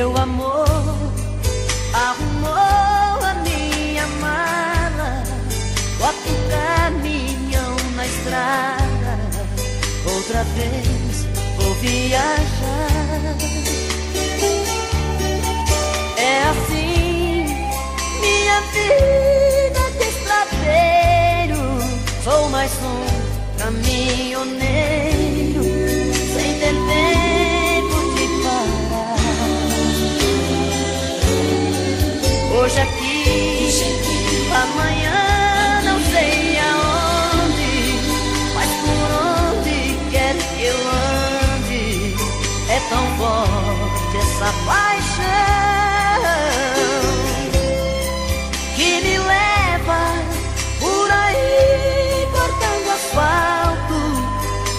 Meu amor arrumou a minha mala, bota o caminhão na estrada. Outra vez vou viajar. É assim minha vida de estradeiro, sou mais um Hoje aqui, amanhã não sei aonde, mas por onde quer que eu ande, é tão forte essa paixão que me leva por aí cortando asfalto.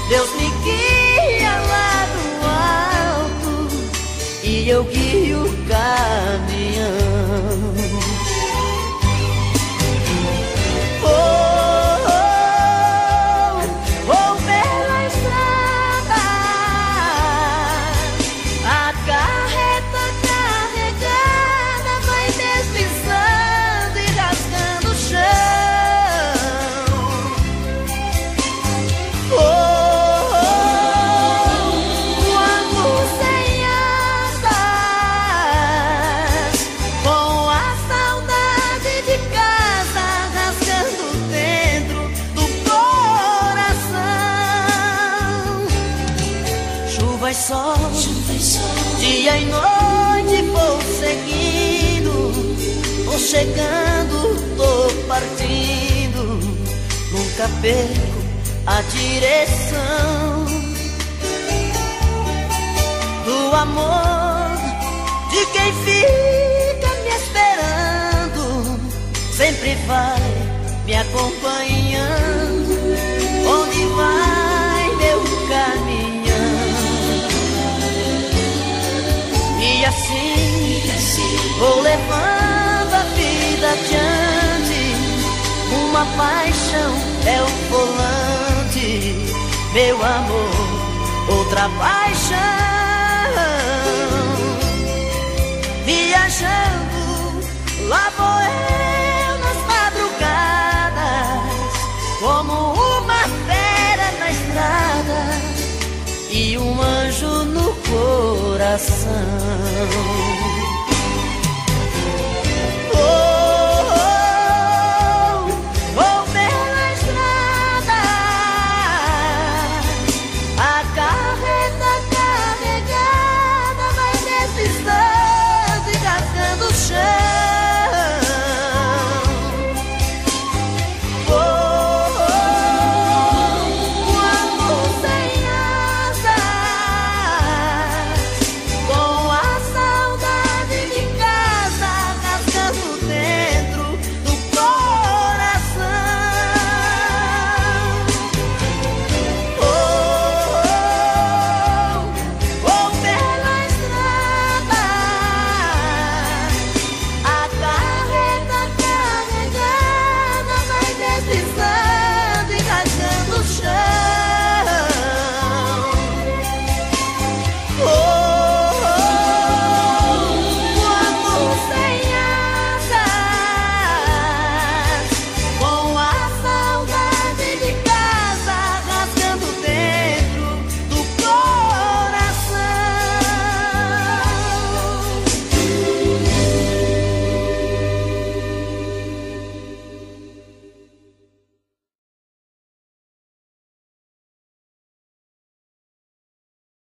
Deus me guia lá do alto e eu guio o caminhão. E sol, dia e noite vou seguindo, vou chegando, tô partindo, nunca perco a direção do amor de quem fica me esperando, sempre vai me acompanhando, assim, vou levando a vida adiante. Uma paixão é o volante, meu amor, outra paixão. Viajando, lá vou eu nas madrugadas, como uma fera na estrada e um coração.